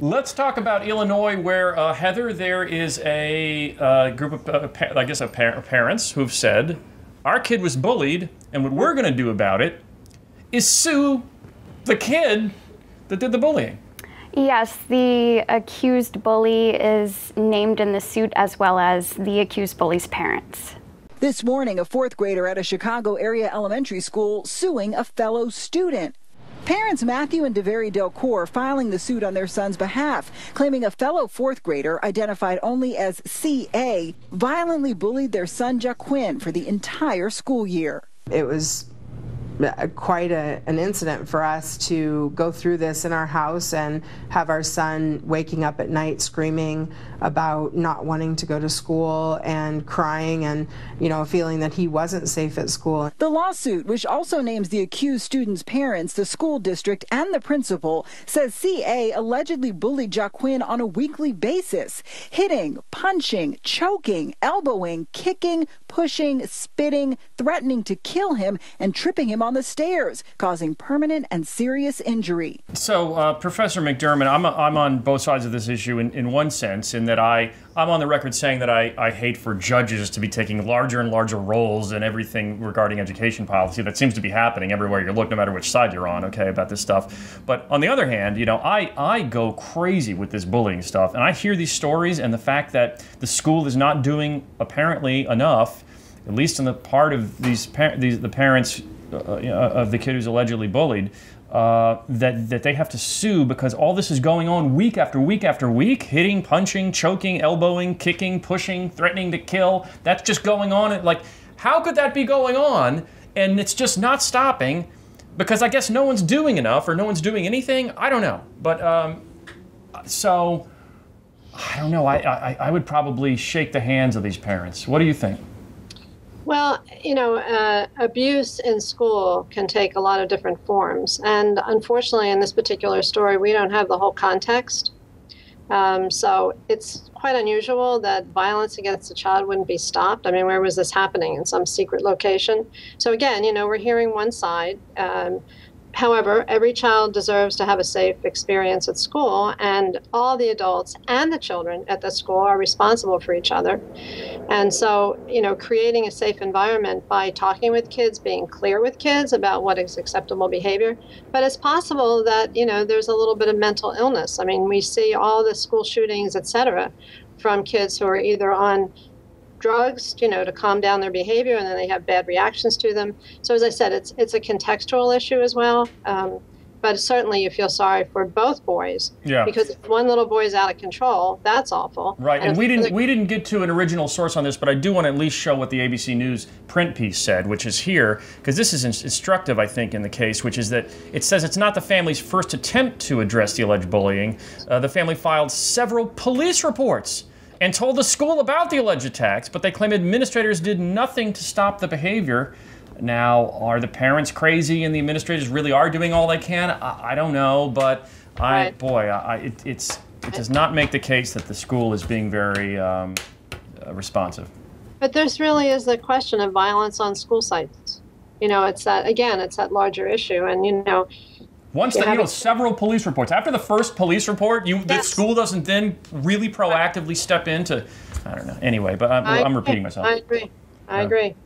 Let's talk about Illinois, where uh, Heather, there is a uh, group of, uh, pa- I guess, of par- parents who've said, our kid was bullied, and what we're going to do about it is sue the kid that did the bullying. Yes, the accused bully is named in the suit as well as the accused bully's parents. This morning, a fourth grader at a Chicago area elementary school suing a fellow student. Parents Matthew and DeVary Delcourt filing the suit on their son's behalf, claiming a fellow fourth grader, identified only as CA, violently bullied their son Jaquin for the entire school year. It was quite a, an incident for us to go through this in our house and have our son waking up at night screaming about not wanting to go to school and crying and you know feeling that he wasn't safe at school. The lawsuit, which also names the accused student's parents, the school district, and the principal, says CA allegedly bullied Jaquin on a weekly basis, hitting, punching, choking, elbowing, kicking, pushing, spitting, threatening to kill him, and tripping him on the stairs, causing permanent and serious injury. So, uh, Professor McDermott, I'm, I'm on both sides of this issue in, in one sense, in that I, I'm on the record saying that I, I hate for judges to be taking larger and larger roles in everything regarding education policy. That seems to be happening everywhere you look, no matter which side you're on, okay, about this stuff. But on the other hand, you know, I, I go crazy with this bullying stuff, and I hear these stories and the fact that the school is not doing apparently enough, at least in the part of these, par- these the parents of the kid who's allegedly bullied, uh, that that they have to sue because all this is going on week after week after week, hitting, punching, choking, elbowing, kicking, pushing, threatening to kill. That's just going on. Like, how could that be going on? And it's just not stopping because I guess no one's doing enough or no one's doing anything. I don't know, but um, so I don't know. I, I I would probably shake the hands of these parents. What do you think? Well, you know, uh, abuse in school can take a lot of different forms. And unfortunately, in this particular story, we don't have the whole context. Um, so it's quite unusual that violence against a child wouldn't be stopped. I mean, where was this happening? In some secret location? So again, you know, we're hearing one side. Um, However, every child deserves to have a safe experience at school, and all the adults and the children at the school are responsible for each other. And so, you know, creating a safe environment by talking with kids, being clear with kids about what is acceptable behavior. But it's possible that, you know, there's a little bit of mental illness. I mean, we see all the school shootings, et cetera, from kids who are either on drugs, you know, to calm down their behavior, and then they have bad reactions to them. So as I said, it's it's a contextual issue as well. Um, but certainly you feel sorry for both boys. Yeah. Because if one little boy is out of control, that's awful. Right, and, if we didn't other- we didn't get to an original source on this, but I do want to at least show what the ABC News print piece said, which is here because this is instructive, I think, in the case, which is that it says it's not the family's first attempt to address the alleged bullying. Uh, the family filed several police reports and told the school about the alleged attacks, but they claim administrators did nothing to stop the behavior. Now, are the parents crazy and the administrators really are doing all they can? I, I don't know, but I, Right. boy, I, it, it's it does not make the case that the school is being very um, uh, responsive. But there's really is the question of violence on school sites. You know, it's that again, it's that larger issue, and you know, Once You the, you know, several police reports. After the first police report, you the school doesn't then really proactively step into. I don't know. Anyway, but I'm, I I'm repeating myself. I agree. I agree.